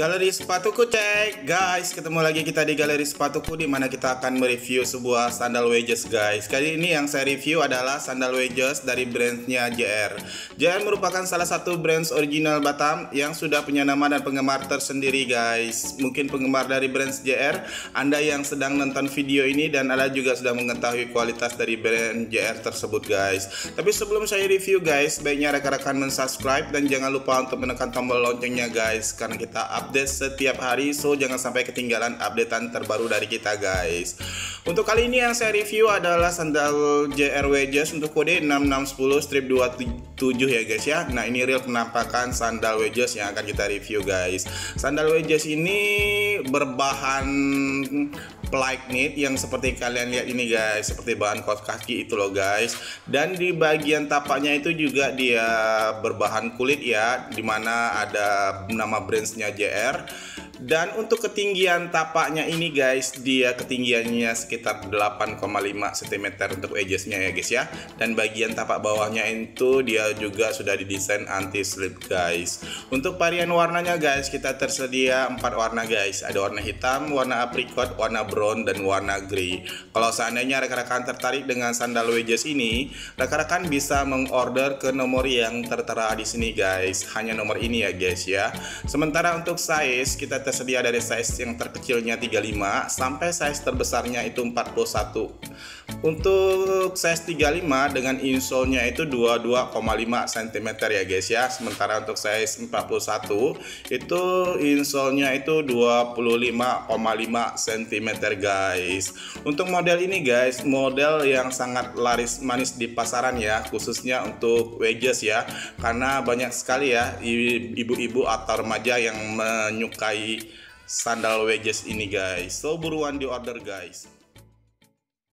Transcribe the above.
Galeri sepatuku cek. Guys ketemu lagi kita di galeri sepatuku di mana kita akan mereview sebuah sandal wedges guys. Kali ini yang saya review adalah sandal wedges dari brandnya JR JR merupakan salah satu brand original Batam yang sudah punya nama dan penggemar tersendiri guys. Mungkin penggemar dari brand JR anda yang sedang nonton video ini dan anda juga sudah mengetahui kualitas dari brand JR tersebut guys. Tapi sebelum saya review guys baiknya rekan-rekan mensubscribe dan jangan lupa untuk menekan tombol loncengnya guys karena kita update setiap hari so jangan sampai ketinggalan updatean terbaru dari kita guys. Untuk kali ini yang saya review adalah sandal JR Wedges untuk kode 6610 strip 27 ya guys ya. Nah ini real penampakan sandal wedges yang akan kita review guys. Sandal wedges ini berbahan knit yang seperti kalian lihat ini guys. Seperti bahan kaos kaki itu loh guys. Dan di bagian tapaknya itu juga dia berbahan kulit ya. Di mana ada nama brandsnya JR dan untuk ketinggian tapaknya ini guys, dia ketinggiannya sekitar 8,5 cm untuk edgesnya ya guys ya. Dan bagian tapak bawahnya itu dia juga sudah didesain anti slip guys. Untuk varian warnanya guys, kita tersedia empat warna guys. Ada warna hitam, warna apricot, warna brown, dan warna grey. Kalau seandainya rekan-rekan tertarik dengan sandal wedges ini, rekan-rekan bisa mengorder ke nomor yang tertera di sini guys. Hanya nomor ini ya guys ya. Sementara untuk size kita tersedia dari size yang terkecilnya 35 sampai size terbesarnya itu 41 untuk size 35 dengan insole-nya itu 22,5 cm ya guys ya. Sementara untuk size 41 itu insole-nya itu 25,5 cm guys. Untuk model ini guys model yang sangat laris manis di pasaran ya khususnya untuk wedges ya. Karena banyak sekali ya ibu-ibu atau remaja yang menyukai sandal wedges ini guys. So buruan di order guys